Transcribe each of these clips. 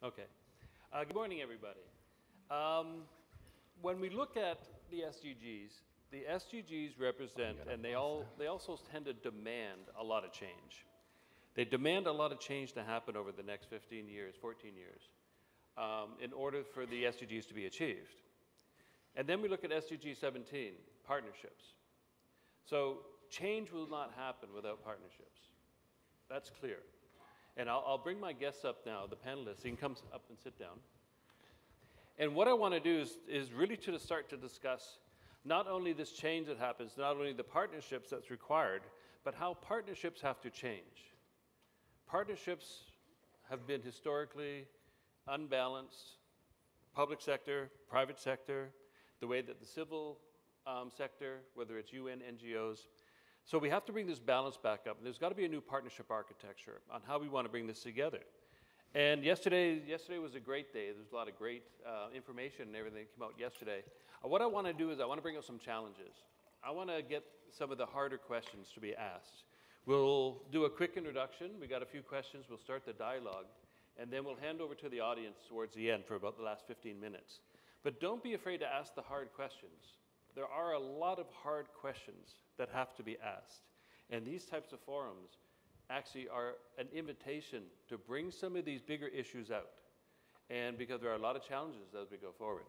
Okay. Uh, good morning, everybody. Um, when we look at the SDGs, the SDGs represent, and they all they also tend to demand a lot of change. They demand a lot of change to happen over the next 15 years, 14 years, um, in order for the SDGs to be achieved. And then we look at SDG 17, partnerships. So change will not happen without partnerships. That's clear. And I'll, I'll bring my guests up now, the panelists. You can come up and sit down. And what I want to do is, is really to start to discuss not only this change that happens, not only the partnerships that's required, but how partnerships have to change. Partnerships have been historically unbalanced, public sector, private sector, the way that the civil um, sector, whether it's UN, NGOs. So we have to bring this balance back up. There's got to be a new partnership architecture on how we want to bring this together. And yesterday, yesterday was a great day. There's a lot of great uh, information and everything that came out yesterday. Uh, what I want to do is I want to bring up some challenges. I want to get some of the harder questions to be asked. We'll do a quick introduction. We got a few questions. We'll start the dialogue. And then we'll hand over to the audience towards the end for about the last 15 minutes. But don't be afraid to ask the hard questions. There are a lot of hard questions that have to be asked. And these types of forums actually are an invitation to bring some of these bigger issues out. And because there are a lot of challenges as we go forward.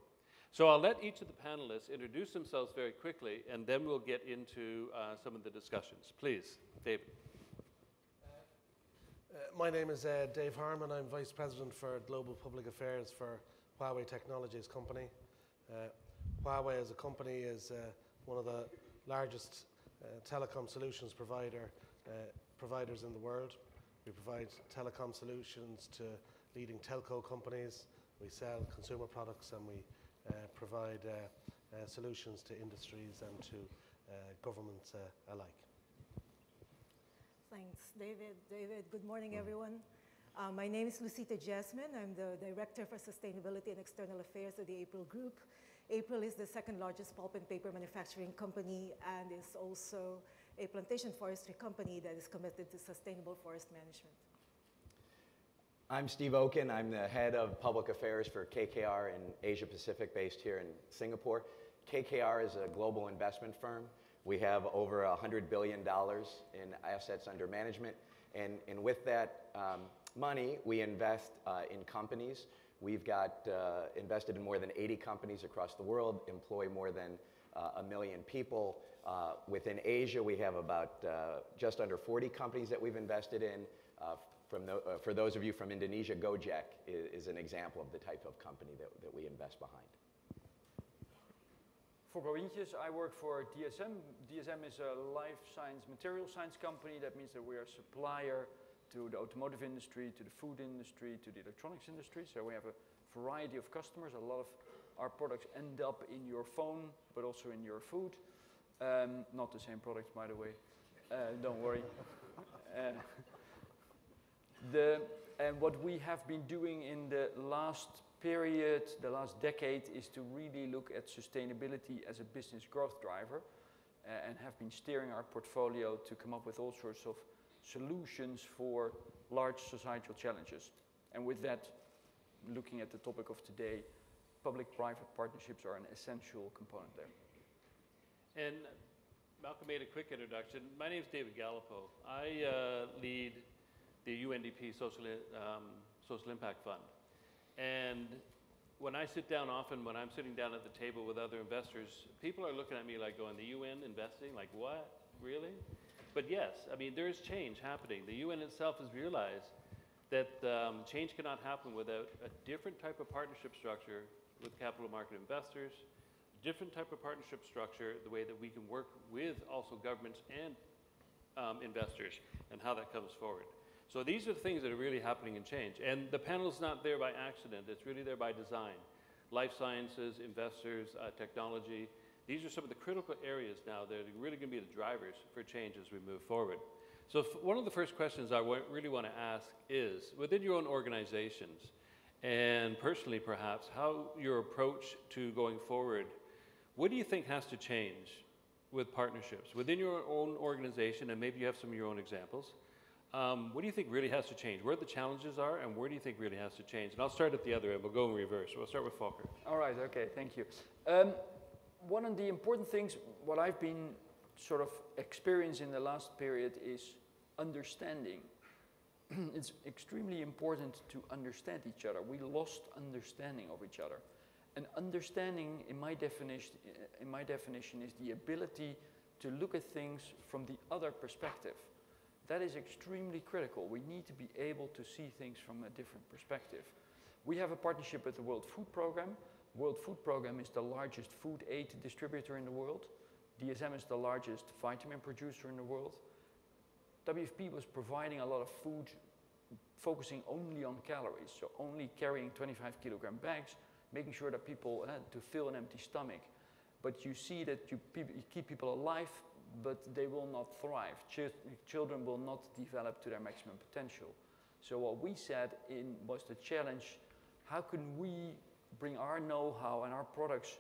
So I'll let each of the panelists introduce themselves very quickly, and then we'll get into uh, some of the discussions. Please, David. Uh, my name is uh, Dave Harmon. I'm Vice President for Global Public Affairs for Huawei Technologies Company. Uh, Huawei as a company is uh, one of the largest uh, telecom solutions provider, uh, providers in the world. We provide telecom solutions to leading telco companies. We sell consumer products and we provide solutions to industries and to governments alike. Thanks, David. David, good morning, everyone. Uh, my name is Lucita Jasmin. I'm the Director for Sustainability and External Affairs of the April Group. April is the second largest pulp and paper manufacturing company and is also a plantation forestry company that is committed to sustainable forest management. I'm Steve Okun. I'm the head of public affairs for KKR in Asia Pacific, based here in Singapore. KKR is a global investment firm. We have over $100 billion in assets under management. And, and with that, um, money, we invest uh, in companies. We've got uh, invested in more than 80 companies across the world, employ more than uh, a million people. Uh, within Asia, we have about uh, just under 40 companies that we've invested in. Uh, from the, for those of you from Indonesia, Gojek is, is, an example of the type of company that, that we invest behind. Fokko Wientjes, I work for DSM. DSM is a life science, material science company. That means that we are a supplier to the automotive industry, to the food industry, to the electronics industry. So we have a variety of customers. A lot of our products end up in your phone, but also in your food. Um, not the same products, by the way. Uh, don't worry. Uh, the, and what we have been doing in the last period, the last decade, is to really look at sustainability as a business growth driver uh, and have been steering our portfolio to come up with all sorts of solutions for large societal challenges. And with that, looking at the topic of today, public-private partnerships are an essential component there. And Malcolm made a quick introduction. My name is David Galipeau. I uh, lead the UNDP Social, um, Social Impact Fund. And when I sit down often, when I'm sitting down at the table with other investors, people are looking at me like going, the UN investing? Like what? Really? But yes, I mean, there is change happening. The UN itself has realized that um, change cannot happen without a different type of partnership structure with capital market investors, different type of partnership structure, the way that we can work with also governments and um, investors and how that comes forward. So these are the things that are really happening in change. And the panel is not there by accident. It's really there by design. Life sciences, investors, uh, technology, these are some of the critical areas now that are really going to be the drivers for change as we move forward. So one of the first questions I really want to ask is, within your own organizations, and personally perhaps, how your approach to going forward, what do you think has to change with partnerships within your own organization, and maybe you have some of your own examples, Um, what do you think really has to change? Where the challenges are, and where do you think really has to change? And I'll start at the other end. We'll go in reverse. We'll start with Fokko. All right, okay, thank you. Um, one of the important things, what I've been sort of experiencing in the last period is understanding. it's extremely important to understand each other. We lost understanding of each other. And understanding, in my definition, in my definition, is the ability to look at things from the other perspective. That is extremely critical. We need to be able to see things from a different perspective. We have a partnership with the World Food Programme. World Food Programme is the largest food aid distributor in the world. DSM is the largest vitamin producer in the world. WFP was providing a lot of food focusing only on calories, so only carrying 25 kilogram bags, making sure that people uh, to fill an empty stomach. But you see that you, you, keep people alive, but they will not thrive. Ch children will not develop to their maximum potential. So what we said in was the challenge, how can we bring our know-how and our products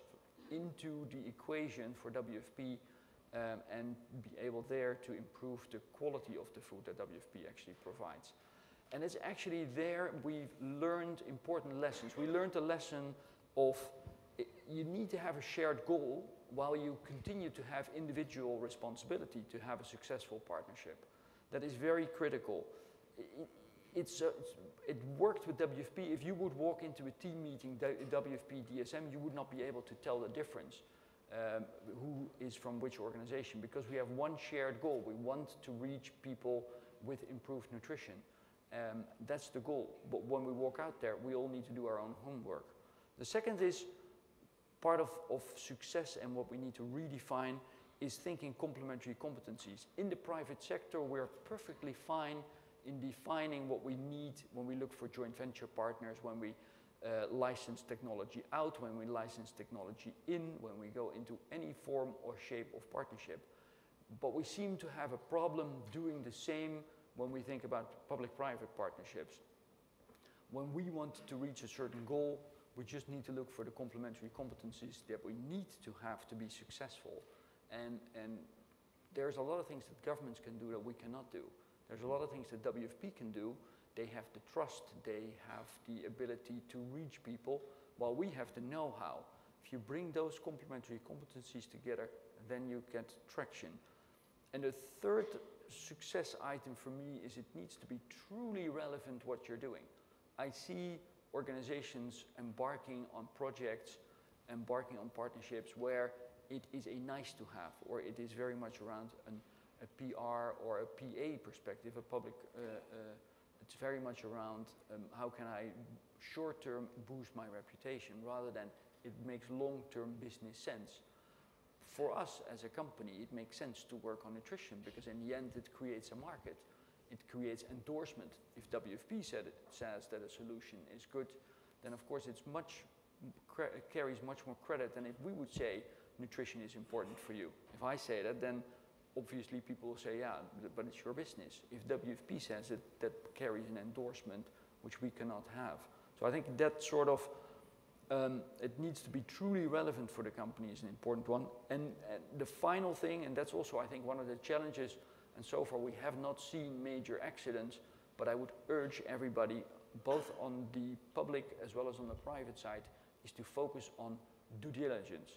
into the equation for WFP um, and be able there to improve the quality of the food that WFP actually provides. And it's actually there we've learned important lessons. We learned the lesson of you need to have a shared goal while you continue to have individual responsibility to have a successful partnership. That is very critical. It, it's, uh, it worked with WFP. If you would walk into a team meeting, WFP, DSM, you would not be able to tell the difference. Um, who is from which organization because we have one shared goal. We want to reach people with improved nutrition. Um, that's the goal. But when we walk out there, we all need to do our own homework. The second is part of, of success and what we need to redefine is thinking complementary competencies. In the private sector, we're perfectly fine in defining what we need when we look for joint venture partners, when we uh, license technology out, when we license technology in, when we go into any form or shape of partnership. But we seem to have a problem doing the same when we think about public-private partnerships. When we want to reach a certain goal, we just need to look for the complementary competencies that we need to have to be successful. And, and there's a lot of things that governments can do that we cannot do. There's a lot of things that WFP can do. They have the trust, they have the ability to reach people, while we have the know-how. If you bring those complementary competencies together, then you get traction. And the third success item for me is it needs to be truly relevant what you're doing. I see organizations embarking on projects, embarking on partnerships where it is a nice to have, or it is very much around an, a PR or a PA perspective, a public, uh, uh, it's very much around um, how can I short term boost my reputation rather than it makes long term business sense. For us as a company, it makes sense to work on nutrition because in the end it creates a market it creates endorsement. If WFP said it, says that a solution is good, then of course it's much carries much more credit than if we would say nutrition is important for you. If I say that, then obviously people will say, yeah, but it's your business. If WFP says it, that carries an endorsement which we cannot have. So I think that sort of um, it needs to be truly relevant for the company is an important one. And, and the final thing, and that's also I think one of the challenges and so far, we have not seen major accidents, but I would urge everybody, both on the public as well as on the private side, is to focus on due diligence.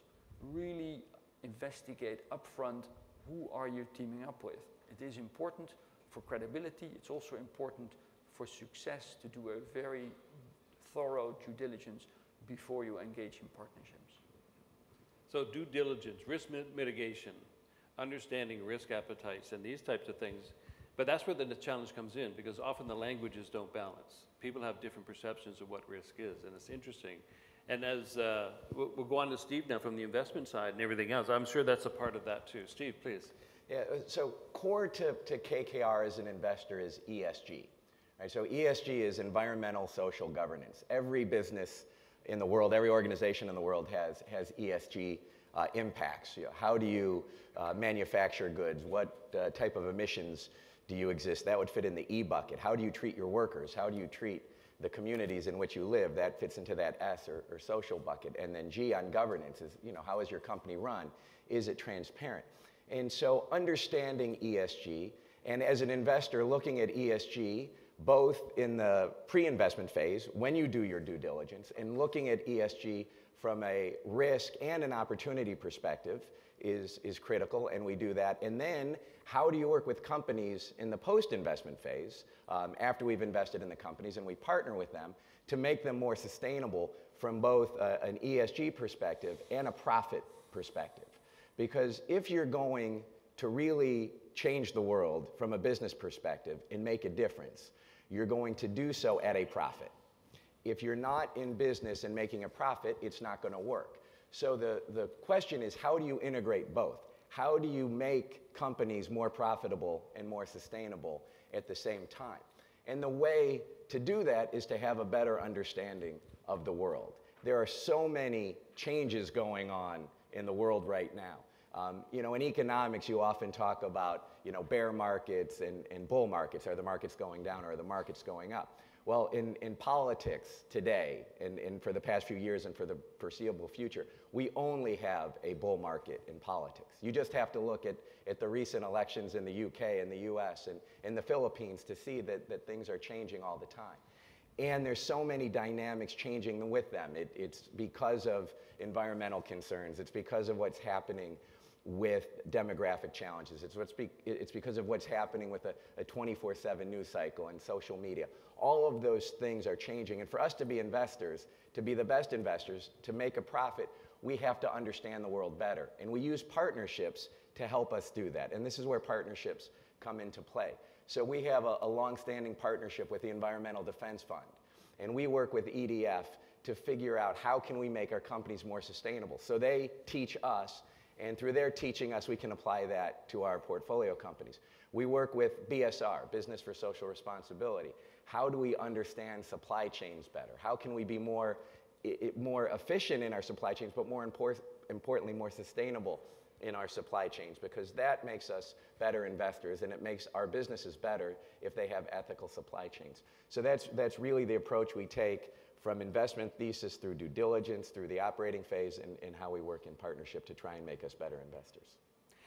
Really investigate upfront who are you teaming up with. It is important for credibility. It's also important for success to do a very thorough due diligence before you engage in partnerships. So due diligence, risk mitigation, understanding risk appetites and these types of things. But that's where the challenge comes in because often the languages don't balance. People have different perceptions of what risk is, and it's interesting. And as uh, we'll, go on to Steve now from the investment side and everything else, I'm sure that's a part of that too. Steve, please. Yeah, uh, so core to, to KKR as an investor is ESG. Right? So ESG is environmental social governance. Every business in the world, every organization in the world has, has ESG uh, impacts. You know, how do you uh, manufacture goods? What uh, type of emissions do you exist? That would fit in the E bucket. How do you treat your workers? How do you treat the communities in which you live? That fits into that S or, or social bucket. And then G on governance is, you know, how is your company run? Is it transparent? And so understanding ESG And as an investor looking at ESG, both in the pre-investment phase, when you do your due diligence, and looking at ESG from a risk and an opportunity perspective is, is critical, and we do that. And then, how do you work with companies in the post-investment phase, um, after we've invested in the companies and we partner with them to make them more sustainable from both uh, an ESG perspective and a profit perspective. Because if you're going to really change the world from a business perspective and make a difference, you're going to do so at a profit. If you're not in business and making a profit, it's not going to work. So the, the question is how do you integrate both? How do you make companies more profitable and more sustainable at the same time? And the way to do that is to have a better understanding of the world. There are so many changes going on in the world right now. Um, you know, in economics, you often talk about, you know, bear markets and, and bull markets. Are the markets going down or are the markets going up? Well, in, in politics today, and, and for the past few years and for the foreseeable future, we only have a bull market in politics. You just have to look at, at the recent elections in the UK and the US and in the Philippines to see that, that things are changing all the time. And there's so many dynamics changing with them. It, it's because of environmental concerns, it's because of what's happening with demographic challenges. It's, what's be, it's because of what's happening with a 24 7 news cycle and social media. All of those things are changing. And for us to be investors, to be the best investors, to make a profit, we have to understand the world better. And we use partnerships to help us do that. And this is where partnerships come into play. So we have a, a long-standing partnership with the Environmental Defense Fund. And we work with EDF to figure out how can we make our companies more sustainable. So they teach us and through their teaching us, we can apply that to our portfolio companies. We work with BSR, Business for Social Responsibility. How do we understand supply chains better? How can we be more, more efficient in our supply chains, but more impor importantly, more sustainable in our supply chains? Because that makes us better investors and it makes our businesses better if they have ethical supply chains. So that's, that's really the approach we take from investment thesis through due diligence, through the operating phase, and, and how we work in partnership to try and make us better investors.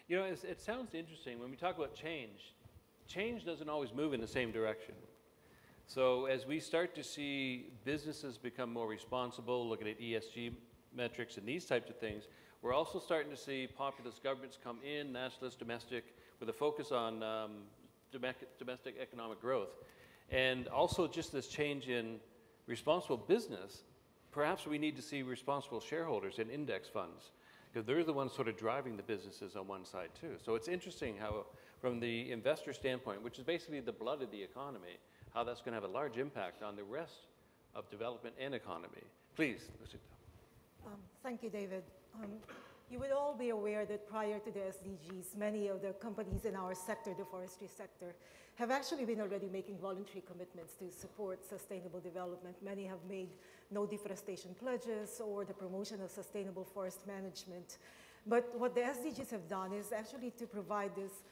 You know, it sounds interesting. When we talk about change, change doesn't always move in the same direction. So as we start to see businesses become more responsible, looking at ESG metrics and these types of things, we're also starting to see populist governments come in, nationalist, domestic, with a focus on um, domestic economic growth. And also just this change in responsible business, perhaps we need to see responsible shareholders and index funds because they're the ones sort of driving the businesses on one side too. So it's interesting how, from the investor standpoint, which is basically the blood of the economy, how that's going to have a large impact on the rest of development and economy. Please, Lucita. Um, thank you, David. Um, you would all be aware that prior to the SDGs, many of the companies in our sector, the forestry sector, have actually been already making voluntary commitments to support sustainable development. Many have made no deforestation pledges or the promotion of sustainable forest management. But what the SDGs have done is actually to provide this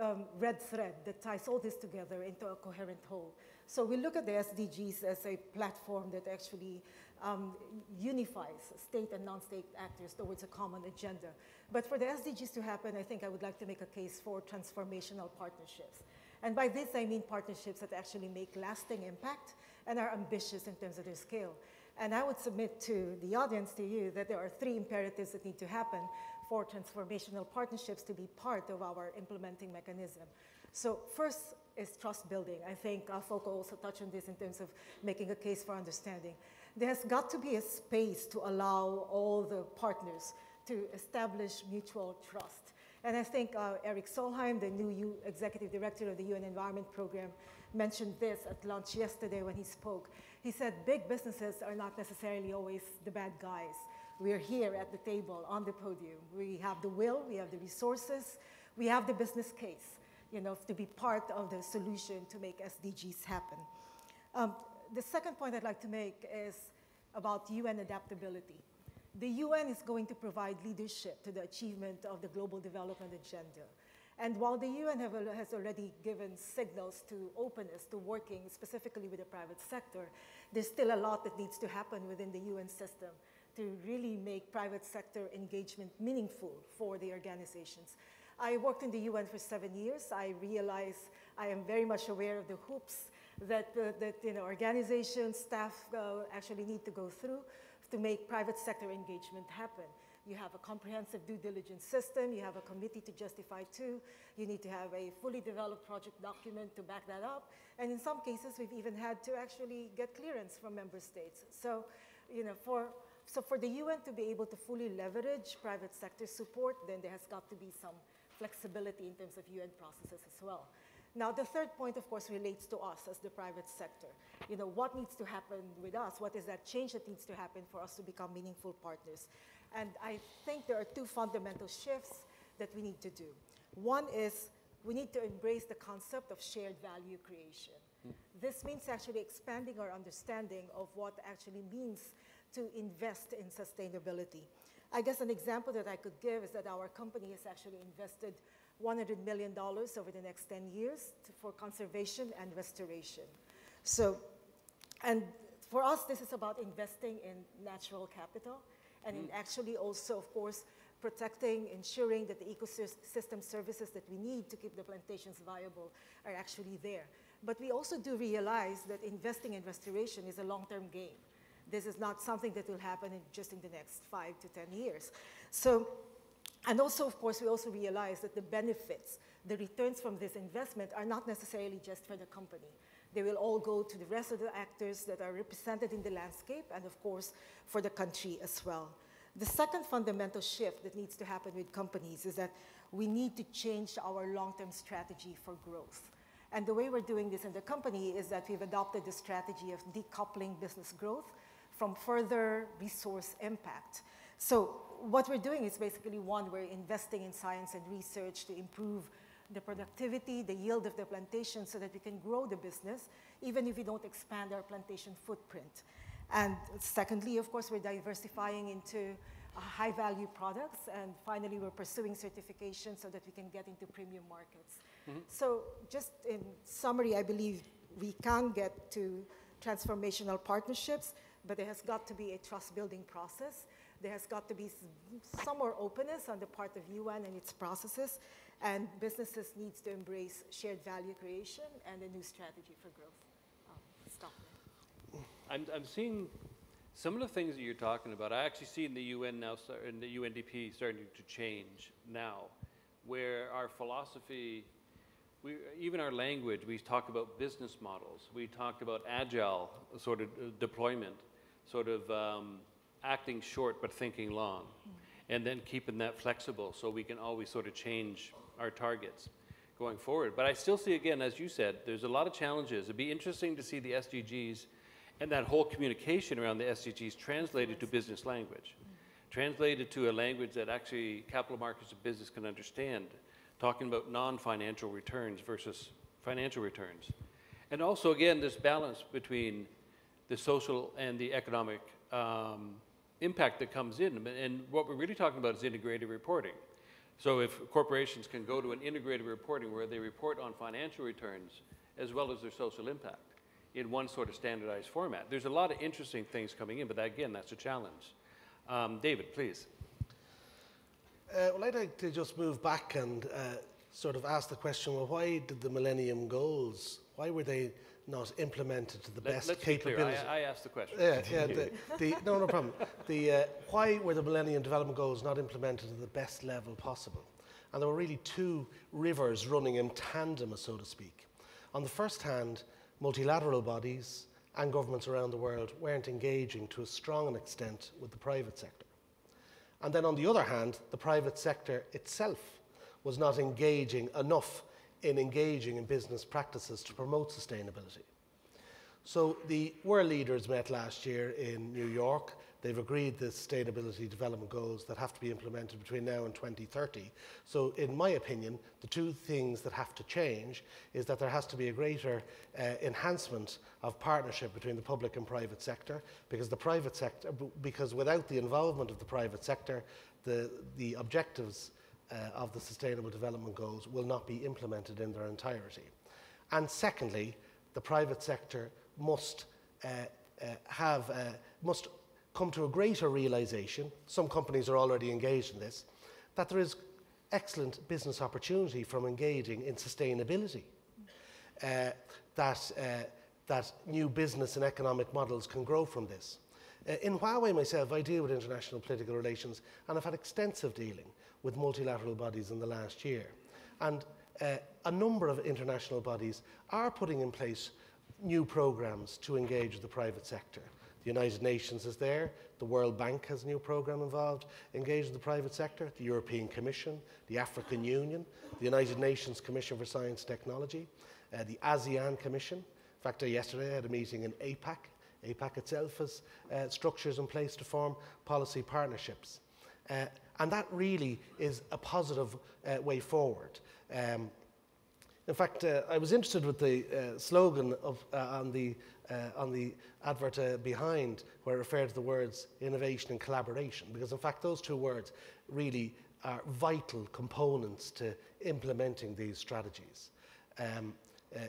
um, red thread that ties all this together into a coherent whole. So we look at the SDGs as a platform that actually um, unifies state and non-state actors towards a common agenda. But for the SDGs to happen, I think I would like to make a case for transformational partnerships. And by this, I mean partnerships that actually make lasting impact and are ambitious in terms of their scale. And I would submit to the audience, to you, that there are three imperatives that need to happen for transformational partnerships to be part of our implementing mechanism. So first is trust building. I think Fokko also touched on this in terms of making a case for understanding. There has got to be a space to allow all the partners to establish mutual trust. And I think uh, Erik Solheim, the new U executive director of the UN Environment Program, mentioned this at lunch yesterday when he spoke. He said big businesses are not necessarily always the bad guys. We're here at the table on the podium. We have the will, we have the resources, we have the business case, you know, to be part of the solution to make SDGs happen. Um, the second point I'd like to make is about UN adaptability the UN is going to provide leadership to the achievement of the global development agenda. And while the UN have, has already given signals to openness to working specifically with the private sector, there's still a lot that needs to happen within the UN system to really make private sector engagement meaningful for the organizations. I worked in the UN for seven years. I realize I am very much aware of the hoops that, uh, that you know, organizations, staff uh, actually need to go through to make private sector engagement happen. You have a comprehensive due diligence system, you have a committee to justify to, you need to have a fully developed project document to back that up, and in some cases we've even had to actually get clearance from member states. So, you know, for, so for the UN to be able to fully leverage private sector support, then there has got to be some flexibility in terms of UN processes as well. Now, the third point, of course, relates to us as the private sector. You know, what needs to happen with us? What is that change that needs to happen for us to become meaningful partners? And I think there are two fundamental shifts that we need to do. One is we need to embrace the concept of shared value creation. Hmm. This means actually expanding our understanding of what actually means to invest in sustainability. I guess an example that I could give is that our company has actually invested $100 million over the next 10 years to, for conservation and restoration. So, and for us, this is about investing in natural capital and in mm. actually also, of course, protecting, ensuring that the ecosystem services that we need to keep the plantations viable are actually there. But we also do realize that investing in restoration is a long-term game. This is not something that will happen in just in the next five to 10 years. So, and also, of course, we also realize that the benefits, the returns from this investment are not necessarily just for the company. They will all go to the rest of the actors that are represented in the landscape and, of course, for the country as well. The second fundamental shift that needs to happen with companies is that we need to change our long-term strategy for growth. And the way we're doing this in the company is that we've adopted the strategy of decoupling business growth from further resource impact. So what we're doing is basically one, we're investing in science and research to improve the productivity, the yield of the plantation so that we can grow the business, even if we don't expand our plantation footprint. And secondly, of course, we're diversifying into uh, high value products. And finally, we're pursuing certification so that we can get into premium markets. Mm -hmm. So just in summary, I believe we can get to transformational partnerships, but there has got to be a trust building process. There has got to be some more openness on the part of UN and its processes. And businesses needs to embrace shared value creation and a new strategy for growth. stop I'm, I'm seeing some of the things that you're talking about. I actually see in the UN now, in the UNDP starting to change now, where our philosophy, we, even our language, we talk about business models. We talked about agile sort of uh, deployment, sort of um, acting short but thinking long, mm. and then keeping that flexible so we can always sort of change our targets going forward. But I still see, again, as you said, there's a lot of challenges. It'd be interesting to see the SDGs and that whole communication around the SDGs translated to business language, translated to a language that actually capital markets and business can understand, talking about non-financial returns versus financial returns. And also, again, this balance between the social and the economic um, impact that comes in. And what we're really talking about is integrated reporting. So if corporations can go to an integrated reporting where they report on financial returns as well as their social impact in one sort of standardized format, there's a lot of interesting things coming in, but that, again, that's a challenge. Um, David, please. Uh, well, I'd like to just move back and uh, sort of ask the question, well, why did the Millennium Goals, why were they not implemented to the Let, best let's capability. I, I asked the question. Yeah, yeah. The, the, no, no problem. The, uh, why were the Millennium Development Goals not implemented to the best level possible? And there were really two rivers running in tandem, so to speak. On the first hand, multilateral bodies and governments around the world weren't engaging to a strong an extent with the private sector. And then on the other hand, the private sector itself was not engaging enough in engaging in business practices to promote sustainability. So the world leaders met last year in New York. They've agreed the sustainability development goals that have to be implemented between now and 2030. So in my opinion, the two things that have to change is that there has to be a greater uh, enhancement of partnership between the public and private sector because the private sector because without the involvement of the private sector, the, the objectives uh, of the Sustainable Development Goals will not be implemented in their entirety. And secondly, the private sector must uh, uh, have, uh, must come to a greater realization, some companies are already engaged in this, that there is excellent business opportunity from engaging in sustainability. Uh, that, uh, that new business and economic models can grow from this. Uh, in Huawei myself, I deal with international political relations and I've had extensive dealing with multilateral bodies in the last year. And uh, a number of international bodies are putting in place new programs to engage the private sector. The United Nations is there, the World Bank has a new program involved, engaged the private sector, the European Commission, the African Union, the United Nations Commission for Science and Technology, uh, the ASEAN Commission. In fact, uh, yesterday I had a meeting in APEC. APEC itself has uh, structures in place to form policy partnerships. And that really is a positive uh, way forward. Um, in fact, uh, I was interested with the uh, slogan of, uh, on, the, uh, on the advert uh, behind where it referred to the words innovation and collaboration, because in fact those two words really are vital components to implementing these strategies. Um,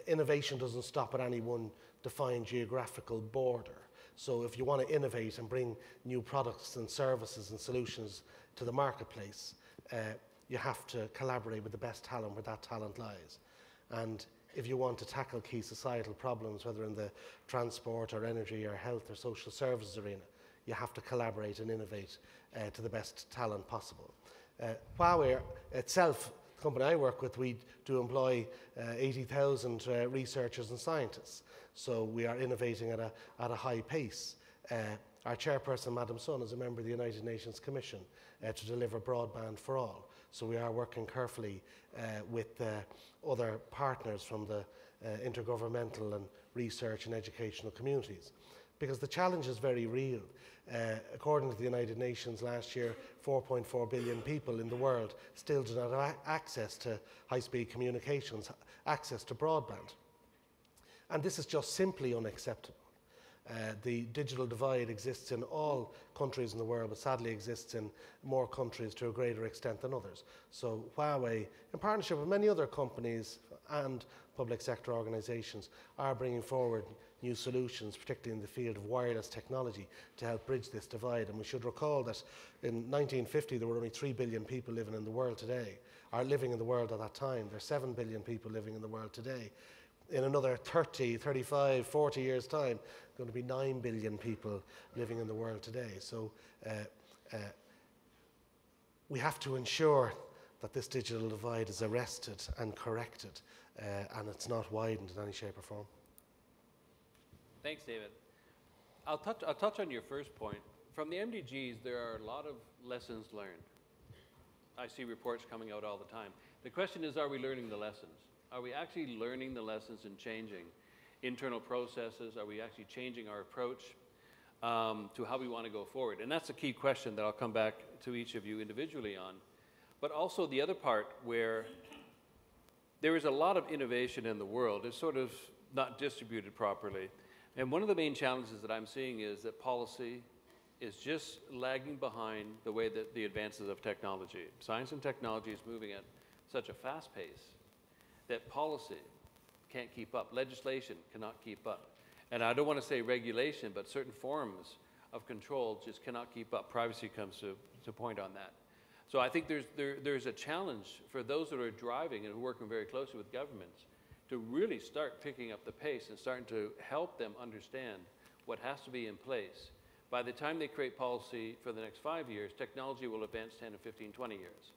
innovation doesn't stop at any one defined geographical border. So if you want to innovate and bring new products and services and solutions to the marketplace, uh, you have to collaborate with the best talent where that talent lies. And if you want to tackle key societal problems, whether in the transport or energy or health or social services arena, you have to collaborate and innovate uh, to the best talent possible. Uh, Huawei itself, the company I work with, we do employ uh, 80,000 uh, researchers and scientists. So we are innovating at a, at a high pace. Our chairperson, Madam Sun, is a member of the United Nations Commission uh, to deliver broadband for all. So we are working carefully uh, with uh, other partners from the uh, intergovernmental and research and educational communities. Because the challenge is very real. Uh, according to the United Nations last year, 4.4 billion people in the world still do not have access to high-speed communications, access to broadband. And this is just simply unacceptable. Uh, the digital divide exists in all countries in the world, but sadly exists in more countries to a greater extent than others. So Huawei, in partnership with many other companies and public sector organisations, are bringing forward new solutions, particularly in the field of wireless technology, to help bridge this divide. And we should recall that in 1950 there were only 3 billion people living in the world today, are living in the world at that time. There are 7 billion people living in the world today in another 30, 35, 40 years' time, going to be 9 billion people living in the world today. So uh, uh, we have to ensure that this digital divide is arrested and corrected uh, and it's not widened in any shape or form. Thanks, David. I'll touch, I'll touch on your first point. From the MDGs, there are a lot of lessons learned. I see reports coming out all the time. The question is, are we learning the lessons? Are we actually learning the lessons and changing internal processes? Are we actually changing our approach um, to how we want to go forward? And that's a key question that I'll come back to each of you individually on. But also the other part where there is a lot of innovation in the world. It's sort of not distributed properly. And one of the main challenges that I'm seeing is that policy is just lagging behind the way that the advances of technology. Science and technology is moving at such a fast pace that policy can't keep up, legislation cannot keep up. And I don't want to say regulation, but certain forms of control just cannot keep up. Privacy comes to, to point on that. So I think there's, there, there's a challenge for those that are driving and working very closely with governments to really start picking up the pace and starting to help them understand what has to be in place. By the time they create policy for the next five years, technology will advance 10 to 15, 20 years.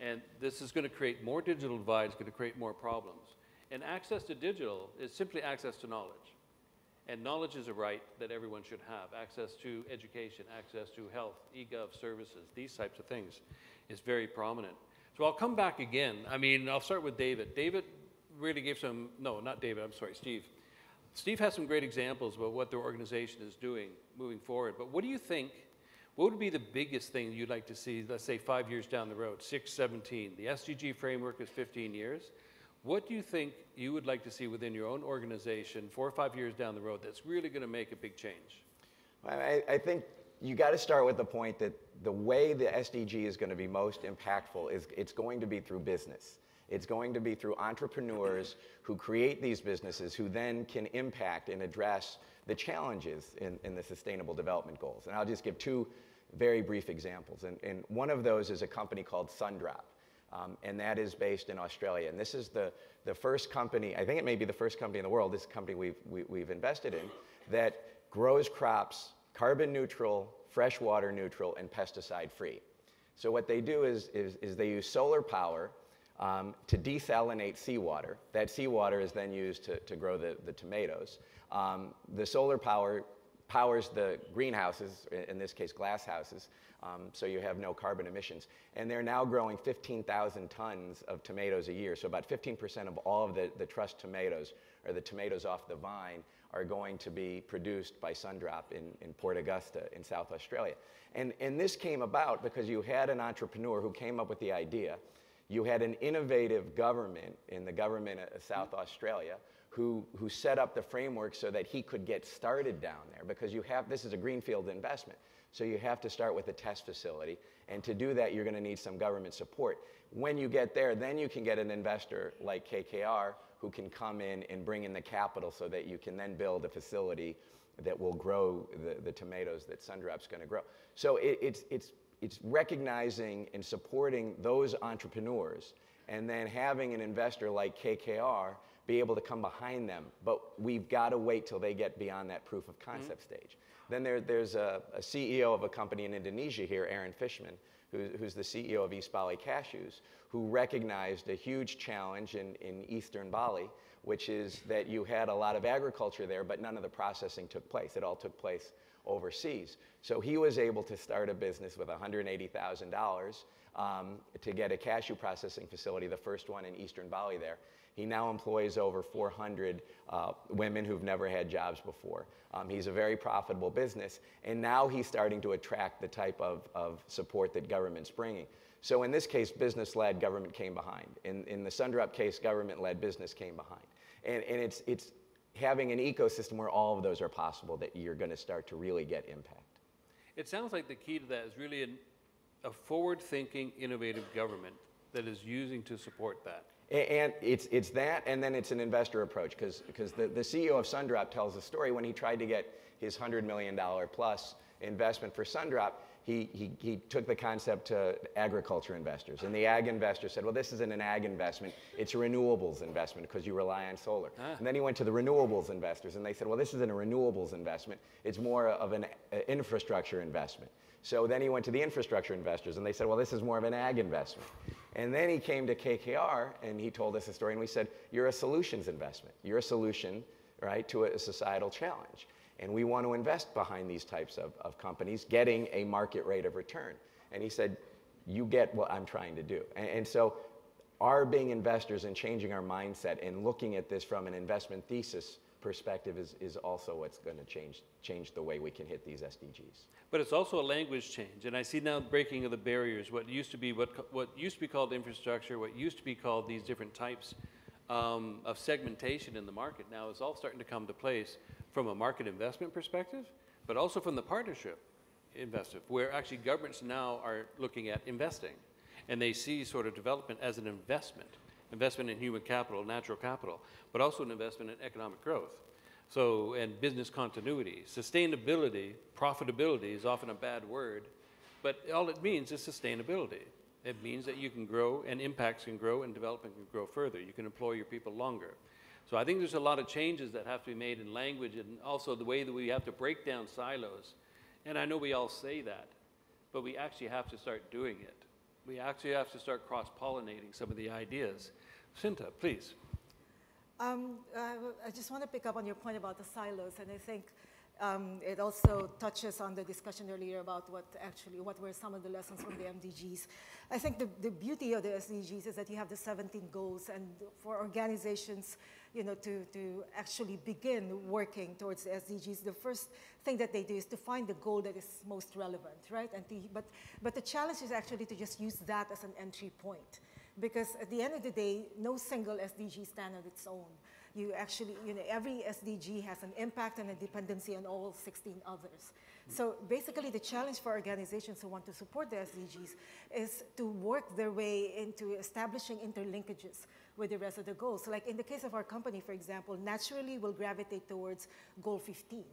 And this is going to create more digital divide, it's going to create more problems. And access to digital is simply access to knowledge. And knowledge is a right that everyone should have. Access to education, access to health, e-gov services, these types of things is very prominent. So I'll come back again. I mean, I'll start with David. David really gave some, no, not David, I'm sorry, Steve. Steve has some great examples about what their organization is doing moving forward. But what do you think what would be the biggest thing you'd like to see, let's say five years down the road, 6, 17? The SDG framework is 15 years. What do you think you would like to see within your own organization four or five years down the road that's really going to make a big change? I, I think you got to start with the point that the way the SDG is going to be most impactful is it's going to be through business. It's going to be through entrepreneurs who create these businesses who then can impact and address the challenges in, in the Sustainable Development Goals. And I'll just give two very brief examples. And, and one of those is a company called Sundrop. Um, and that is based in Australia. And this is the, the first company, I think it may be the first company in the world, this company we've, we, have we have invested in, that grows crops carbon neutral, freshwater neutral, and pesticide free. So what they do is, is, is they use solar power um, to desalinate seawater. That seawater is then used to, to grow the, the tomatoes. Um, the solar power powers the greenhouses, in this case glass houses, um, so you have no carbon emissions. And they're now growing 15,000 tons of tomatoes a year. So about 15% of all of the, the tomatoes, or the tomatoes off the vine, are going to be produced by Sundrop in, in Port Augusta in South Australia. And, and this came about because you had an entrepreneur who came up with the idea. You had an innovative government in the government of South Australia who, who set up the framework so that he could get started down there because you have, this is a greenfield investment. So you have to start with a test facility. And to do that, you're going to need some government support. When you get there, then you can get an investor like KKR who can come in and bring in the capital so that you can then build a facility that will grow the, the tomatoes that Sundrop's going to grow. So it, it's, it's, it's recognizing and supporting those entrepreneurs and then having an investor like KKR be able to come behind them. But we've got to wait till they get beyond that proof of concept mm-hmm. stage. Then there, there's a, a, CEO of a company in Indonesia here, Aaron Fishman, who, who's the CEO of East Bali Cashews, who recognized a huge challenge in, in eastern Bali, which is that you had a lot of agriculture there, but none of the processing took place. It all took place overseas. So he was able to start a business with $180,000 um, to get a cashew processing facility, the first one in eastern Bali there. He now employs over 400 uh, women who've never had jobs before. Um, he's a very profitable business, and now he's starting to attract the type of, of support that government's bringing. So in this case, business-led, government came behind. In, in the Sundrop case, government-led, business came behind. And, and it's, it's having an ecosystem where all of those are possible that you're going to start to really get impact. It sounds like the key to that is really an, a forward-thinking, innovative government that is using to support that. And it's, it's that, and then it's an investor approach, because the, the CEO of Sundrop tells a story when he tried to get his $100 million plus investment for Sundrop, he, he, he took the concept to agriculture investors. And the ag investor said, well, this isn't an ag investment, it's a renewables investment because you rely on solar. Ah. And then he went to the renewables investors and they said, well, this isn't a renewables investment, it's more of an uh, infrastructure investment. So then he went to the infrastructure investors and they said, well, this is more of an ag investment. And then he came to KKR and he told us a story and we said, you're a solutions investment. You're a solution, right, to a societal challenge. And we want to invest behind these types of, of companies, getting a market rate of return. And he said, You get what I'm trying to do. And, and so, our being investors and changing our mindset and looking at this from an investment thesis perspective is, is also what's going to change, change the way we can hit these SDGs. But it's also a language change. And I see now breaking of the barriers, what used to be, what, what used to be called infrastructure, what used to be called these different types um, of segmentation in the market now is all starting to come to place from a market investment perspective, but also from the partnership investment, where actually governments now are looking at investing and they see sort of development as an investment, investment in human capital, natural capital, but also an investment in economic growth. So, and business continuity, sustainability, profitability is often a bad word, but all it means is sustainability. It means that you can grow and impacts can grow and development can grow further. You can employ your people longer. So I think there's a lot of changes that have to be made in language and also the way that we have to break down silos. And I know we all say that, but we actually have to start doing it. We actually have to start cross-pollinating some of the ideas. Cinta, please. Um, I just want to pick up on your point about the silos, and I think um, it also touches on the discussion earlier about what actually, what were some of the lessons from the MDGs. I think the, the beauty of the SDGs is that you have the 17 goals and for organizations, you know, to, to actually begin working towards the SDGs, the first thing that they do is to find the goal that is most relevant, right? And to, but, but the challenge is actually to just use that as an entry point. Because at the end of the day, no single SDG stand on its own you actually, you know, every SDG has an impact and a dependency on all 16 others. So basically the challenge for organizations who want to support the SDGs is to work their way into establishing interlinkages with the rest of the goals. So like in the case of our company, for example, naturally we'll gravitate towards goal 15,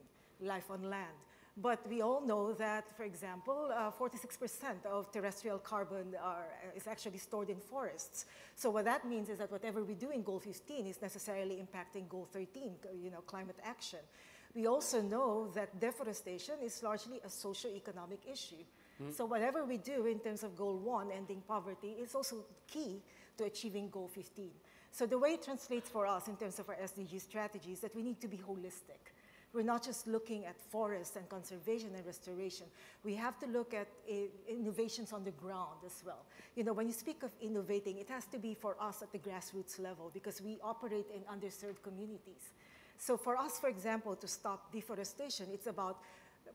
life on land. But we all know that, for example, uh, 46% of terrestrial carbon are, is actually stored in forests. So what that means is that whatever we do in Goal 15 is necessarily impacting Goal 13, you know, climate action. We also know that deforestation is largely a socio-economic issue. So whatever we do in terms of Goal 1, ending poverty, is also key to achieving Goal 15. So the way it translates for us in terms of our SDG strategy is that we need to be holistic. We're not just looking at forests and conservation and restoration. We have to look at i- innovations on the ground as well. You know, when you speak of innovating, it has to be for us at the grassroots level because we operate in underserved communities. So for us, for example, to stop deforestation, it's about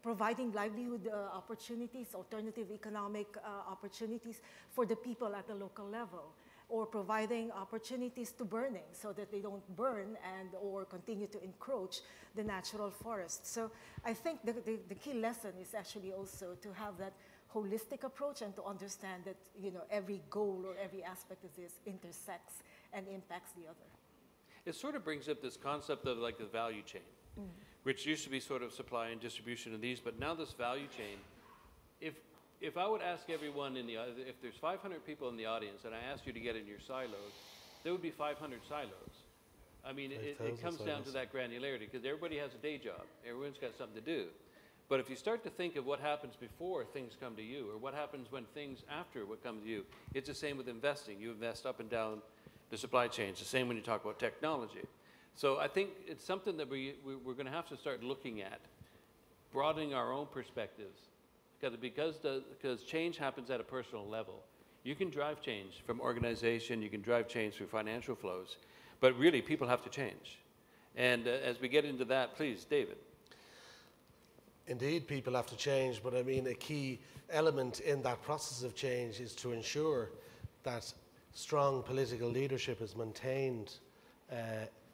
providing livelihood uh, opportunities, alternative economic uh, opportunities for the people at the local level or providing opportunities to burning so that they don't burn and or continue to encroach the natural forest. So I think the, the, the key lesson is actually also to have that holistic approach and to understand that you know every goal or every aspect of this intersects and impacts the other. It sort of brings up this concept of like the value chain, mm. which used to be sort of supply and distribution of these, but now this value chain, if, if I would ask everyone in the, uh, if there's 500 people in the audience and I asked you to get in your silos, there would be 500 silos. I mean, it, it 5,000 comes down to that granularity because everybody has a day job. Everyone's got something to do. But if you start to think of what happens before things come to you or what happens when things after what comes to you, it's the same with investing. You invest up and down the supply chains. The same when you talk about technology. So I think it's something that we, we, we're going to have to start looking at, broadening our own perspectives. Because, because, change happens at a personal level. You can drive change from organization, you can drive change through financial flows, but really people have to change. And uh, as we get into that, please, David. Indeed, people have to change, but I mean, a key element in that process of change is to ensure that strong political leadership is maintained uh,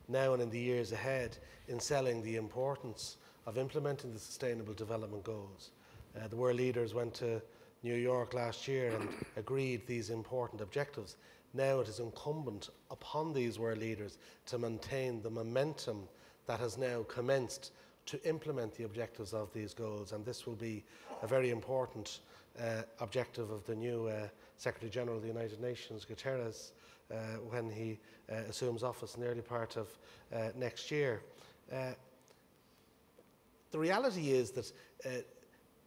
now and in the years ahead in selling the importance of implementing the Sustainable Development Goals. Uh, the world leaders went to New York last year and agreed these important objectives. Now it is incumbent upon these world leaders to maintain the momentum that has now commenced to implement the objectives of these goals, and this will be a very important uh, objective of the new uh, Secretary General of the United Nations, Guterres, uh, when he uh, assumes office in the early part of uh, next year. Uh, the reality is that uh,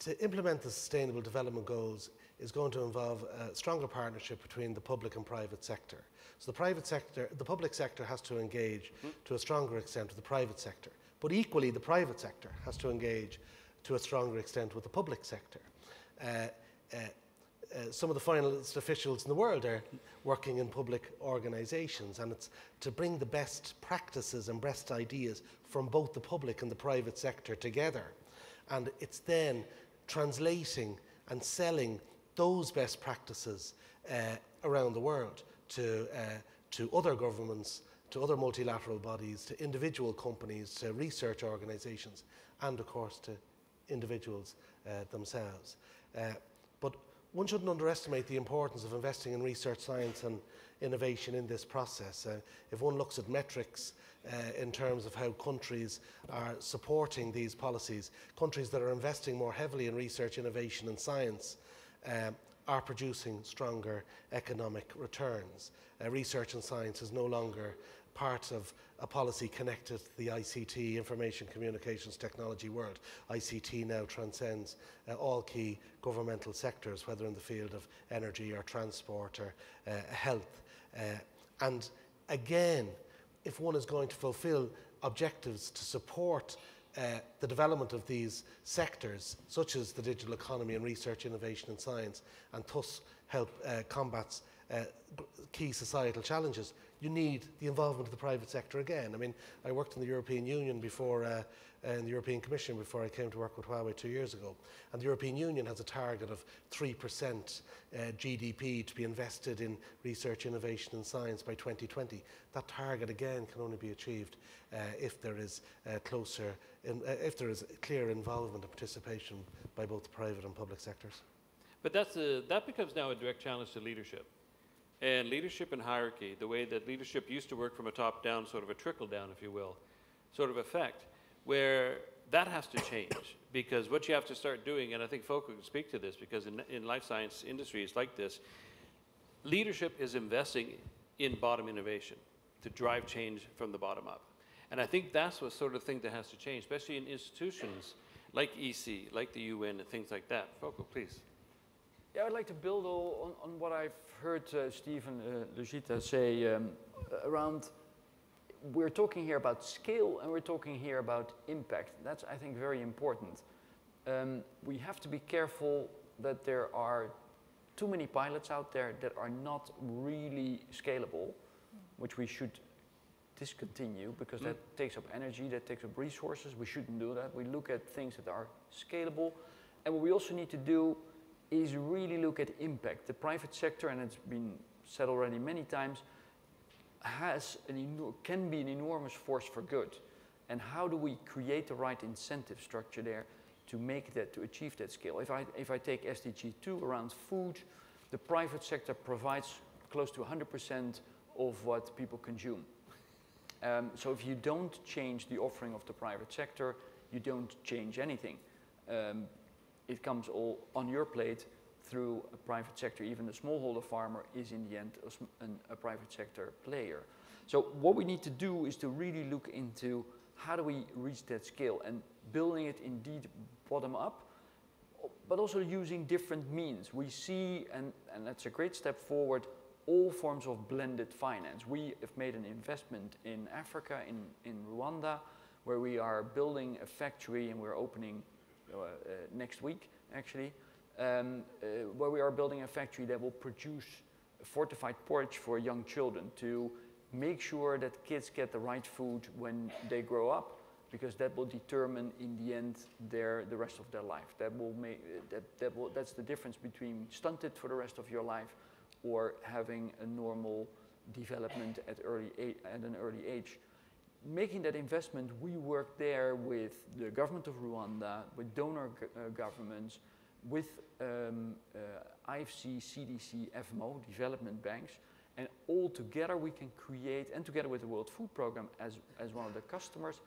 to implement the Sustainable Development Goals is going to involve a stronger partnership between the public and private sector. So the private sector, the public sector has to engage to a stronger extent with the private sector, but equally the private sector has to engage to a stronger extent with the public sector. Uh, uh, uh, some of the finalist officials in the world are working in public organisations, and it's to bring the best practices and best ideas from both the public and the private sector together. And it's then translating and selling those best practices uh, around the world to, uh, to other governments, to other multilateral bodies, to individual companies, to research organisations, and of course to individuals uh, themselves. Uh, but one shouldn't underestimate the importance of investing in research, science, and innovation in this process. Uh, if one looks at metrics uh, in terms of how countries are supporting these policies, countries that are investing more heavily in research, innovation, and science um, are producing stronger economic returns. Uh, research and science is no longer part of a policy connected to the ICT, information communications technology world. ICT now transcends uh, all key governmental sectors, whether in the field of energy or transport or uh, health. Uh, and again, if one is going to fulfill objectives to support uh, the development of these sectors, such as the digital economy and research, innovation and science, and thus help uh, combat uh, key societal challenges, you need the involvement of the private sector again. I mean, I worked in the European Union before, uh, uh, in the European Commission before I came to work with Huawei two years ago. And the European Union has a target of 3% uh, GDP to be invested in research, innovation and science by 2020. That target again can only be achieved uh, if there is uh, closer, in, uh, if there is clear involvement and participation by both the private and public sectors. But that's a, that becomes now a direct challenge to leadership. And leadership and hierarchy, the way that leadership used to work from a top down, sort of a trickle down, if you will, sort of effect, where that has to change because what you have to start doing, and I think Fokko can speak to this because in, in life science industries like this, leadership is investing in bottom innovation to drive change from the bottom up. And I think that's what sort of thing that has to change, especially in institutions like EC, like the UN, and things like that. Fokko, please. Yeah, I'd like to build on, on what I've heard uh, Stephen uh, Lucita say um, around. We're talking here about scale and we're talking here about impact. That's, I think, very important. Um, we have to be careful that there are too many pilots out there that are not really scalable, which we should discontinue because that takes up energy, that takes up resources. We shouldn't do that. We look at things that are scalable. And what we also need to do is really look at impact. The private sector, and it's been said already many times, has an can be an enormous force for good. And how do we create the right incentive structure there to make that, to achieve that scale? If I, if I take SDG 2 around food, the private sector provides close to 100% of what people consume. Um, so if you don't change the offering of the private sector, you don't change anything. Um, it comes all on your plate through a private sector. Even the smallholder farmer is in the end a, a, private sector player. So what we need to do is to really look into how do we reach that scale and building it indeed bottom up, but also using different means. We see, and, and that's a great step forward, all forms of blended finance. We have made an investment in Africa, in, in Rwanda, where we are building a factory and we're opening next week, actually, um, uh, where we are building a factory that will produce fortified porridge for young children to make sure that kids get the right food when they grow up because that will determine in the end their, the rest of their life. That will make, that, that will, that's the difference between stunted for the rest of your life or having a normal development at, early at an early age. Making that investment, we work there with the government of Rwanda, with donor uh, governments, with um, uh, IFC, CDC, FMO, development banks, and all together we can create, and together with the World Food Programme as, as one of the customers,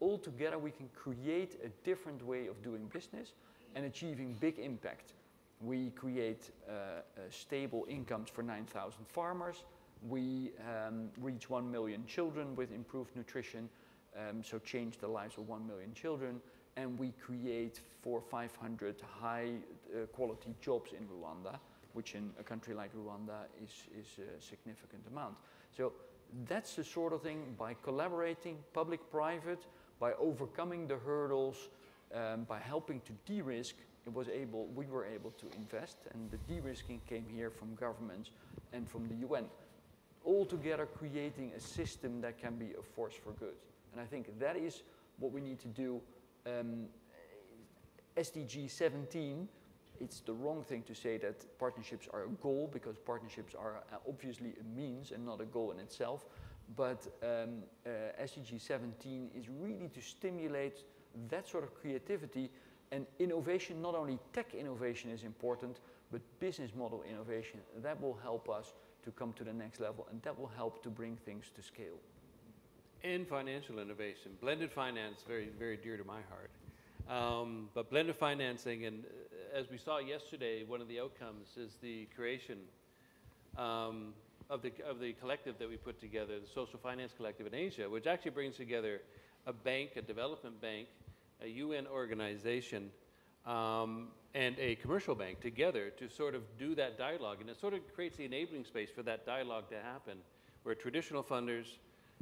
all together we can create a different way of doing business and achieving big impact. We create uh, uh, stable incomes for 9,000 farmers. We um, reach 1 million children with improved nutrition, um, so change the lives of 1 million children. And we create four, 500 high uh, quality jobs in Rwanda, which in a country like Rwanda is, is a significant amount. So that's the sort of thing by collaborating public-private, by overcoming the hurdles, um, by helping to de-risk, it was able, we were able to invest, and the de-risking came here from governments and from the UN, all together creating a system that can be a force for good. And I think that is what we need to do. Um, SDG 17, it's the wrong thing to say that partnerships are a goal because partnerships are obviously a means and not a goal in itself. But um, uh, SDG 17 is really to stimulate that sort of creativity and innovation, not only tech innovation is important, but business model innovation. That will help us to come to the next level and that will help to bring things to scale. And financial innovation. Blended finance, very, very dear to my heart. Um, but blended financing, and uh, as we saw yesterday, one of the outcomes is the creation um, of, the, of the collective that we put together, the Social Finance Collective in Asia, which actually brings together a bank, a development bank, a UN organization, um, and a commercial bank together to sort of do that dialogue. And it sort of creates the enabling space for that dialogue to happen, where traditional funders,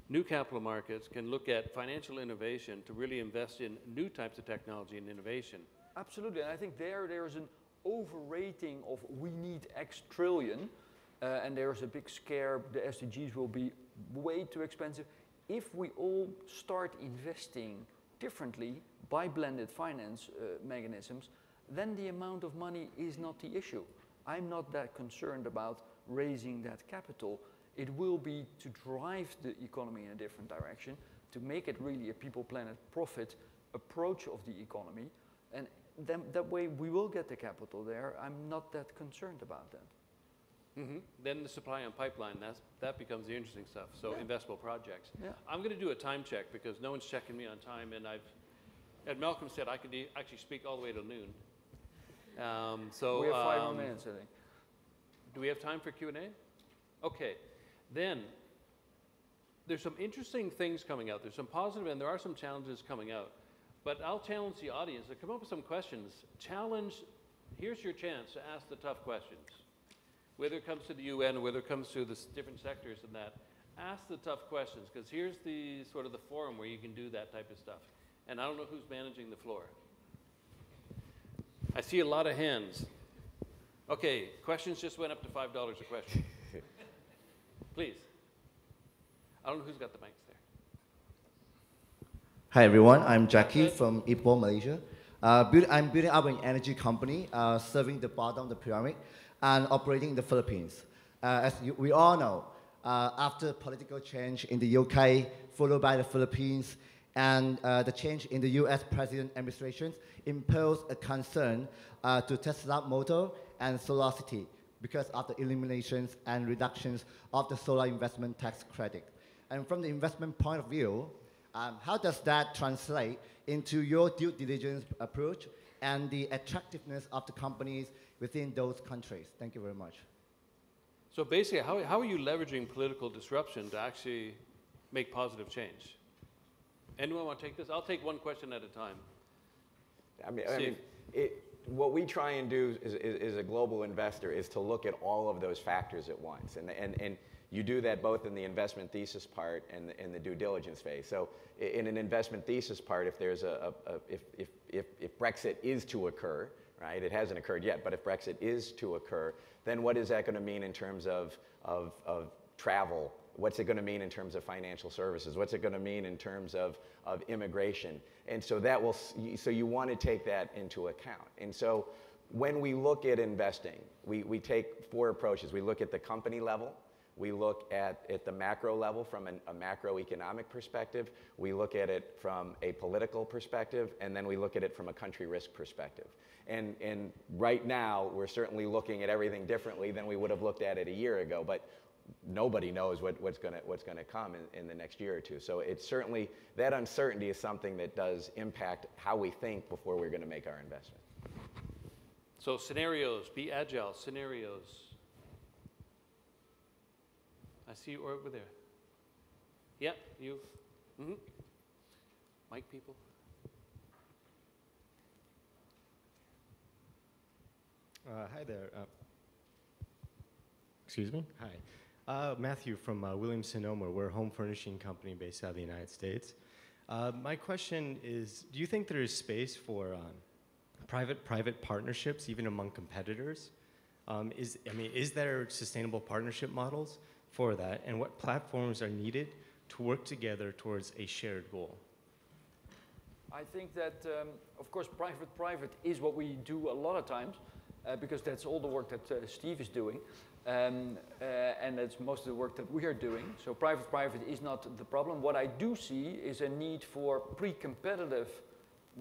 new capital markets can look at financial innovation to really invest in new types of technology and innovation. Absolutely, and I think there there's an overrating of we need X trillion, uh, and there's a big scare, the SDGs will be way too expensive. If we all start investing differently by blended finance uh, mechanisms, then the amount of money is not the issue. I'm not that concerned about raising that capital. It will be to drive the economy in a different direction, to make it really a people, planet, profit approach of the economy. And then that way we will get the capital there. I'm not that concerned about that. Mm -hmm. Then the supply and pipeline, that's, that becomes the interesting stuff. So yeah. investable projects. Yeah. I'm going to do a time check because no one's checking me on time and I've And Malcolm said I could actually speak all the way to noon. Um, so we have five more um, minutes, I think. Do we have time for Q&A? Okay, then there's some interesting things coming out. There's some positive and there are some challenges coming out. But I'll challenge the audience to come up with some questions. Challenge, here's your chance to ask the tough questions. Whether it comes to the UN, whether it comes to the different sectors and that, ask the tough questions because here's the sort of the forum where you can do that type of stuff. And I don't know who's managing the floor. I see a lot of hands. Okay, questions just went up to $5 a question. Please. I don't know who's got the mics there. Hi everyone, I'm Jackie from Ipoh, Malaysia. Uh, build, I'm building up an energy company uh, serving the bottom of the pyramid and operating in the Philippines. Uh, as you, we all know, uh, after political change in the UK, followed by the Philippines, and uh, the change in the US president administration imposed a concern uh, to Tesla Motor and SolarCity because of the eliminations and reductions of the solar investment tax credit. And from the investment point of view, um, how does that translate into your due diligence approach and the attractiveness of the companies within those countries? Thank you very much. So basically, how, how are you leveraging political disruption to actually make positive change? Anyone want to take this? I'll take one question at a time. I mean, I mean it, what we try and do as, a global investor is to look at all of those factors at once. And, and, and you do that both in the investment thesis part and the, and the due diligence phase. So in an investment thesis part, if there's a, a, a if, if, if, if Brexit is to occur, right, it hasn't occurred yet, but if Brexit is to occur, then what is that going to mean in terms of, of, of travel? What's it going to mean in terms of financial services? What's it going to mean in terms of, of immigration? And so that will, so you want to take that into account. And so when we look at investing, we, we take four approaches. We look at the company level, we look at, at the macro level from an, a macroeconomic perspective. We look at it from a political perspective, and then we look at it from a country risk perspective. And, and right now, we're certainly looking at everything differently than we would have looked at it a year ago, but nobody knows what, what's going what's gonna come in, in the next year or two. So it's certainly, that uncertainty is something that does impact how we think before we're going to make our investment. So scenarios, be agile, scenarios. I see you over there. Yeah, you. Mm-hmm. Mic people. Uh, hi there. Uh, excuse me? Hi. Uh, Matthew from uh, Williams Sonoma. We're a home furnishing company based out of the United States. Uh, my question is Do you think there is space for um, private private partnerships, even among competitors? Um, is, I mean, is there sustainable partnership models for that? And what platforms are needed to work together towards a shared goal? I think that, um, of course, private-private is what we do a lot of times, uh, because that's all the work that uh, Steve is doing, um, uh, and that's most of the work that we are doing. So private-private is not the problem. What I do see is a need for pre-competitive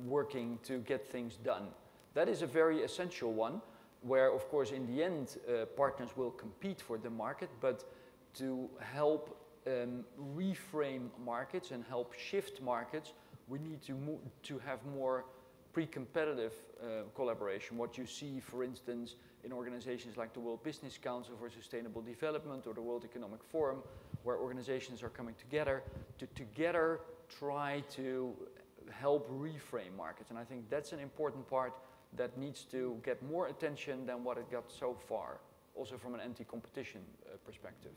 working to get things done. That is a very essential one, where, of course, in the end, uh, partners will compete for the market, but to help um, reframe markets and help shift markets, we need to, to have more pre-competitive uh, collaboration. What you see, for instance, in organizations like the World Business Council for Sustainable Development or the World Economic Forum, where organizations are coming together to together try to help reframe markets. And I think that's an important part that needs to get more attention than what it got so far, also from an anti-competition uh, perspective.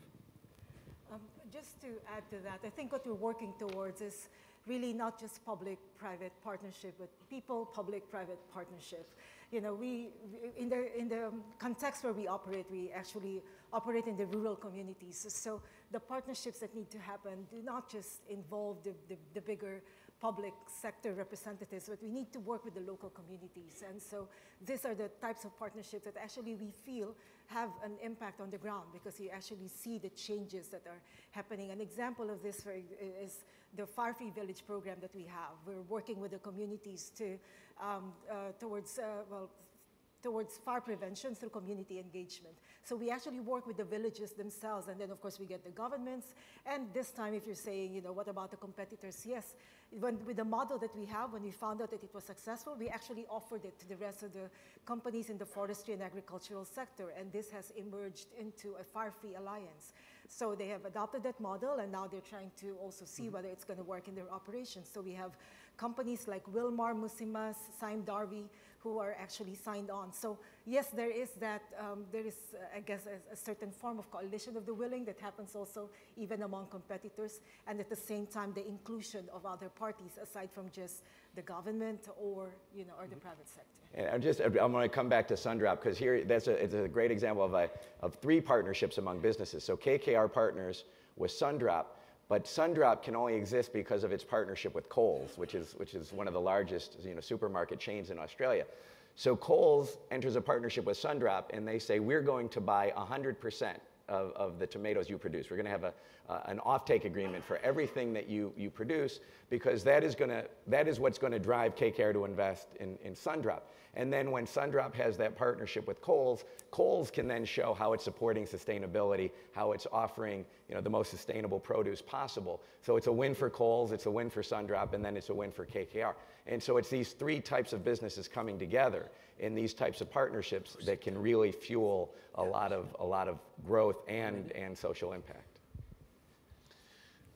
Um, just to add to that, I think what we're working towards is really not just public-private partnership, but people-public-private partnership. You know, we in the in the context where we operate, we actually operate in the rural communities. So the partnerships that need to happen do not just involve the, the, the bigger public sector representatives, but we need to work with the local communities. And so these are the types of partnerships that actually we feel have an impact on the ground because you actually see the changes that are happening. An example of this is the Fire Free Village program that we have. We're working with the communities to, um, uh, towards, uh, well, towards fire prevention through community engagement. So we actually work with the villages themselves, and then of course we get the governments. And this time, if you're saying, you know, what about the competitors? Yes, when, with the model that we have, when we found out that it was successful, we actually offered it to the rest of the companies in the forestry and agricultural sector, and this has emerged into a fire-free alliance. So they have adopted that model, and now they're trying to also see mm-hmm. whether it's going to work in their operations. So we have companies like Wilmar, Musim Mas, Sime Darby, who are actually signed on. So yes, there is that, um, there is, uh, I guess, a, a, certain form of coalition of the willing that happens also even among competitors, and at the same time, the inclusion of other parties aside from just the government or, you know, or the private sector. And I'm just, I'm going to come back to Sundrop because here, that's a, it's a great example of, a, of three partnerships among businesses. So KKR partners with Sundrop, but Sundrop can only exist because of its partnership with Coles, which is, which is one of the largest you know, supermarket chains in Australia. So Coles enters a partnership with Sundrop and they say, we're going to buy 100% of, of the tomatoes you produce. We're going to have a, uh, an offtake agreement for everything that you, you produce because that is, gonna, that is what's going to drive KKR to invest in, in Sundrop. And then when Sundrop has that partnership with Coles, Coles can then show how it's supporting sustainability, how it's offering you know, the most sustainable produce possible. So it's a win for Coles, it's a win for Sundrop, and then it's a win for KKR. And so it's these three types of businesses coming together in these types of partnerships that can really fuel a lot of, a lot of growth and, and social impact.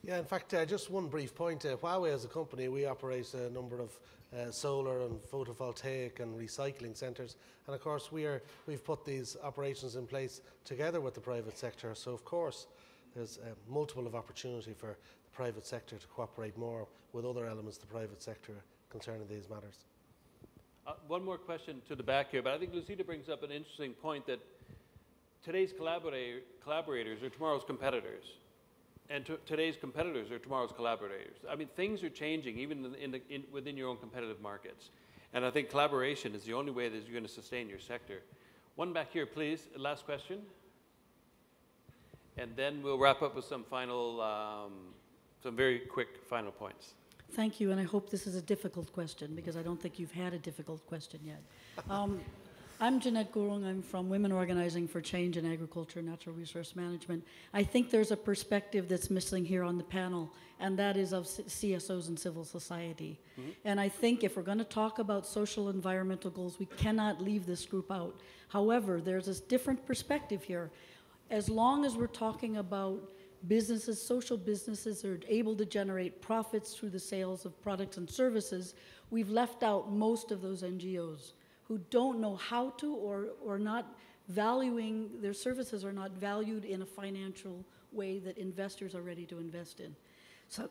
Yeah, in fact, uh, just one brief point. Uh, Huawei as a company, we operate a number of uh, solar and photovoltaic and recycling centres. And of course, we are, we've put these operations in place together with the private sector. So, of course, there's uh, multiple of opportunity for the private sector to cooperate more with other elements of the private sector concerning these matters. Uh, one more question to the back here, but I think Lucita brings up an interesting point that today's collaborator, collaborators are tomorrow's competitors. And today's competitors are tomorrow's collaborators. I mean, things are changing even in the, in, within your own competitive markets. And I think collaboration is the only way that you're going to sustain your sector. One back here, please. Last question. And then we'll wrap up with some final, um, some very quick final points. Thank you, and I hope this is a difficult question because I don't think you've had a difficult question yet. Um, I'm Jeannette Gurung. I'm from Women Organizing for Change in Agriculture and Natural Resource Management. I think there's a perspective that's missing here on the panel, and that is of CSOs and civil society. Mm-hmm. And I think if we're going to talk about social environmental goals, we cannot leave this group out. However, there's a different perspective here. As long as we're talking about businesses, social businesses are able to generate profits through the sales of products and services, we've left out most of those NGOs who don't know how to or, or not valuing their services are not valued in a financial way that investors are ready to invest in. So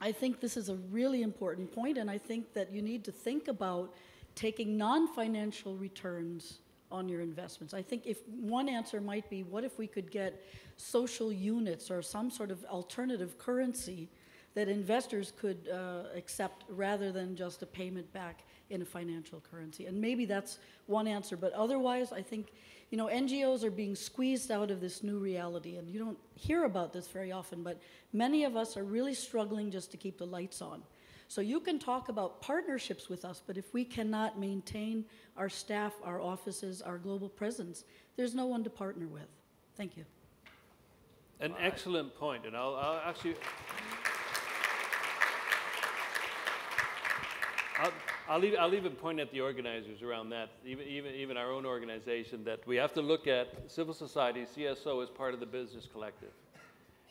I think this is a really important point, and I think that you need to think about taking non-financial returns on your investments. I think if one answer might be, what if we could get social units or some sort of alternative currency that investors could uh, accept rather than just a payment back in a financial currency. And maybe that's one answer, but otherwise, I think, you know, NGOs are being squeezed out of this new reality, and you don't hear about this very often, but many of us are really struggling just to keep the lights on. So you can talk about partnerships with us, but if we cannot maintain our staff, our offices, our global presence, there's no one to partner with. Thank you. An excellent point, and I'll, I'll actually. I'll, I'll, leave, I'll even point at the organizers around that, even, even, even our own organization, that we have to look at civil society, CSO, as part of the business collective,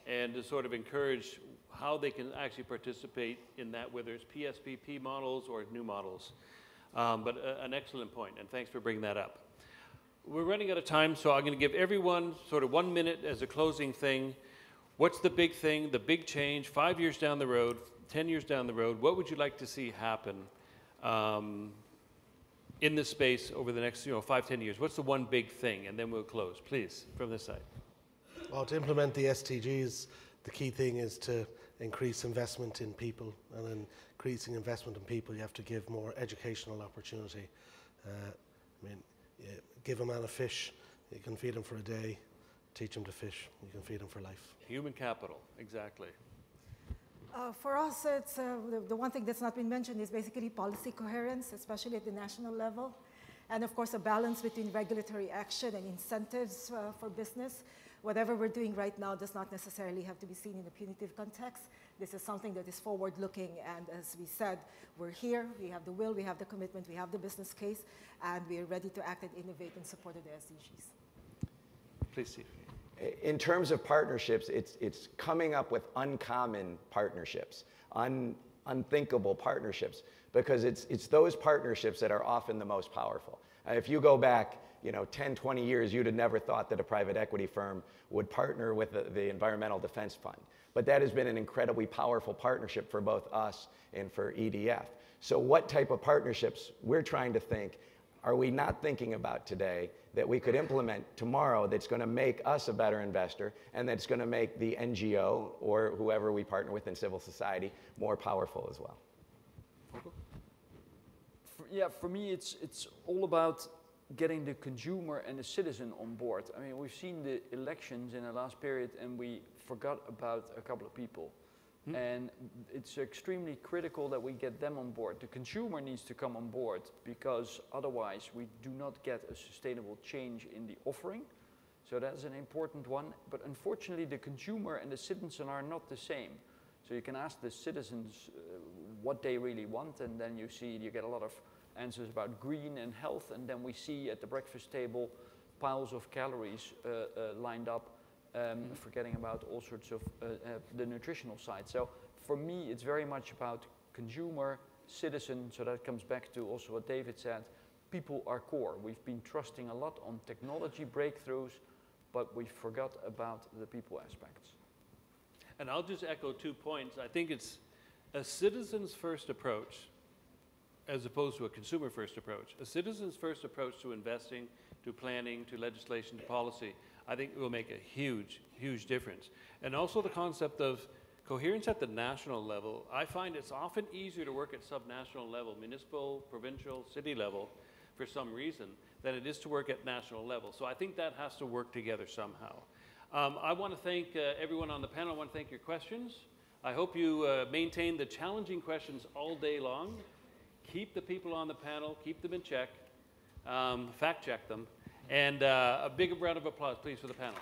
and to sort of encourage how they can actually participate in that, whether it's PSPP models or new models. Um, but uh, an excellent point, and thanks for bringing that up. We're running out of time, so I'm going to give everyone sort of one minute as a closing thing. What's the big thing, the big change, five years down the road, 10 years down the road? What would you like to see happen um, in this space over the next you know, five, 10 years? What's the one big thing? And then we'll close. Please, from this side. Well, to implement the SDGs, the key thing is to increase investment in people. And in increasing investment in people, you have to give more educational opportunity. Uh, I mean, give a man a fish, you can feed him for a day. Teach him to fish, you can feed him for life. Human capital, exactly. Uh, for us, it's, uh, the, the, one thing that's not been mentioned is basically policy coherence, especially at the national level. And of course, a balance between regulatory action and incentives uh, for business. Whatever we're doing right now does not necessarily have to be seen in a punitive context. This is something that is forward looking, and as we said, we're here, we have the will, we have the commitment, we have the business case, and we are ready to act and innovate in support of the SDGs. Please, Steve. In terms of partnerships, it's, it's coming up with uncommon partnerships, un, unthinkable partnerships, because it's, it's those partnerships that are often the most powerful. Uh, if you go back, you know, 10, 20 years, you'd have never thought that a private equity firm would partner with the, the Environmental Defense Fund. But that has been an incredibly powerful partnership for both us and for EDF. So what type of partnerships we're trying to think are we not thinking about today that we could implement tomorrow that's going to make us a better investor and that's going to make the NGO or whoever we partner with in civil society more powerful as well? Yeah, for me, it's, it's all about getting the consumer and the citizen on board. I mean, we've seen the elections in the last period and we forgot about a couple of people. Hmm. And it's extremely critical that we get them on board. The consumer needs to come on board because otherwise we do not get a sustainable change in the offering. So that's an important one. But unfortunately, the consumer and the citizen are not the same. So you can ask the citizens uh, what they really want, and then you see you get a lot of answers about green and health, and then we see at the breakfast table piles of calories uh, uh, lined up, um, mm -hmm. forgetting about all sorts of uh, uh, the nutritional side. So for me, it's very much about consumer, citizen, so that comes back to also what David said, people are core. We've been trusting a lot on technology breakthroughs, but we forgot about the people aspects. And I'll just echo two points. I think it's a citizen's first approach as opposed to a consumer first approach. A citizen's first approach to investing, to planning, to legislation, to policy, I think will make a huge, huge difference. And also the concept of coherence at the national level. I find it's often easier to work at subnational level, municipal, provincial, city level, for some reason, than it is to work at national level. So I think that has to work together somehow. Um, I want to thank uh, everyone on the panel. I want to thank your questions. I hope you uh, maintain the challenging questions all day long keep the people on the panel, keep them in check, um, fact check them, and uh, a big round of applause, please, for the panel.